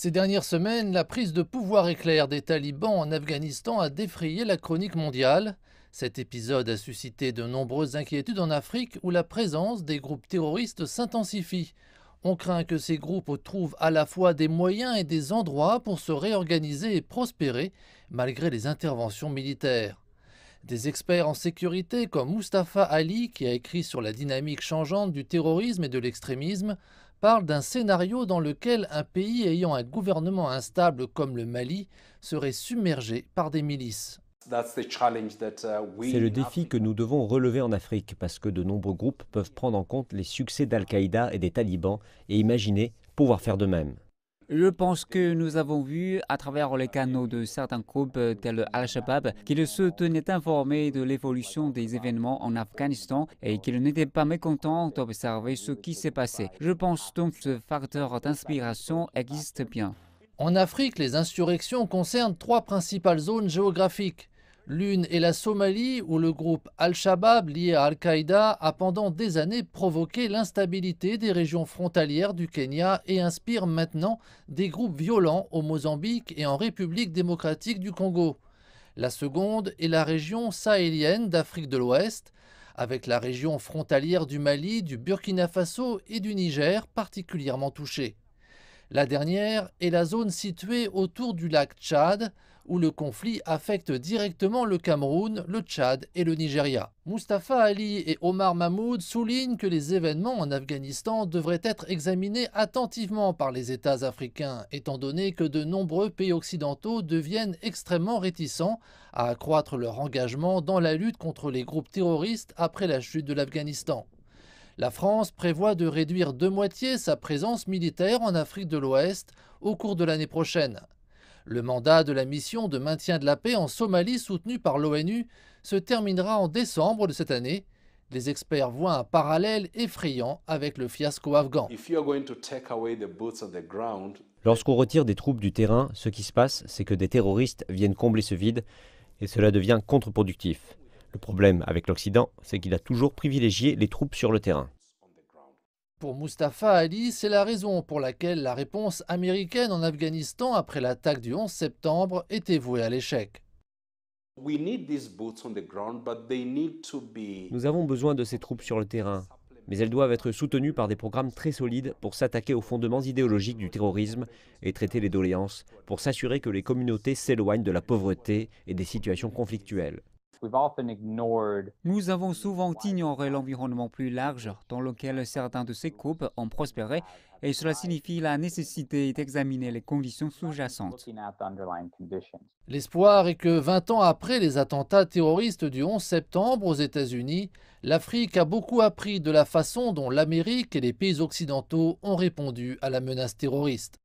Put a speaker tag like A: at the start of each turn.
A: Ces dernières semaines, la prise de pouvoir éclair des talibans en Afghanistan a défrayé la chronique mondiale. Cet épisode a suscité de nombreuses inquiétudes en Afrique où la présence des groupes terroristes s'intensifie. On craint que ces groupes trouvent à la fois des moyens et des endroits pour se réorganiser et prospérer malgré les interventions militaires. Des experts en sécurité comme Mustafa Ali, qui a écrit sur la dynamique changeante du terrorisme et de l'extrémisme, parlent d'un scénario dans lequel un pays ayant un gouvernement instable comme le Mali serait submergé par des milices.
B: Uh, C'est le défi que nous devons relever en Afrique parce que de nombreux groupes peuvent prendre en compte les succès d'Al-Qaïda et des talibans et imaginer pouvoir faire de même.
C: Je pense que nous avons vu à travers les canaux de certains groupes tels Al-Shabaab qu'ils se tenaient informés de l'évolution des événements en Afghanistan et qu'ils n'étaient pas mécontents d'observer ce qui s'est passé. Je pense donc que ce facteur d'inspiration existe bien.
A: En Afrique, les insurrections concernent trois principales zones géographiques. L'une est la Somalie, où le groupe Al-Shabaab, lié à Al-Qaïda, a pendant des années provoqué l'instabilité des régions frontalières du Kenya et inspire maintenant des groupes violents au Mozambique et en République démocratique du Congo. La seconde est la région sahélienne d'Afrique de l'Ouest, avec la région frontalière du Mali, du Burkina Faso et du Niger particulièrement touchée. La dernière est la zone située autour du lac Tchad, où le conflit affecte directement le Cameroun, le Tchad et le Nigeria. Mustafa Ali et Omar Mahmoud soulignent que les événements en Afghanistan devraient être examinés attentivement par les États africains, étant donné que de nombreux pays occidentaux deviennent extrêmement réticents à accroître leur engagement dans la lutte contre les groupes terroristes après la chute de l'Afghanistan. La France prévoit de réduire de moitié sa présence militaire en Afrique de l'Ouest au cours de l'année prochaine. Le mandat de la mission de maintien de la paix en Somalie soutenue par l'ONU se terminera en décembre de cette année. Les experts voient un parallèle effrayant avec le fiasco afghan.
B: Lorsqu'on retire des troupes du terrain, ce qui se passe, c'est que des terroristes viennent combler ce vide et cela devient contre-productif. Le problème avec l'Occident, c'est qu'il a toujours privilégié les troupes sur le terrain.
A: Pour Mustafa Ali, c'est la raison pour laquelle la réponse américaine en Afghanistan après l'attaque du 11 septembre était vouée à l'échec.
B: Nous avons besoin de ces troupes sur le terrain, mais elles doivent être soutenues par des programmes très solides pour s'attaquer aux fondements idéologiques du terrorisme et traiter les doléances pour s'assurer que les communautés s'éloignent de la pauvreté et des situations conflictuelles.
C: Nous avons souvent ignoré l'environnement plus large dans lequel certains de ces groupes ont prospéré et cela signifie la nécessité d'examiner les conditions sous-jacentes.
A: L'espoir est que 20 ans après les attentats terroristes du 11 septembre aux États-Unis, l'Afrique a beaucoup appris de la façon dont l'Amérique et les pays occidentaux ont répondu à la menace terroriste.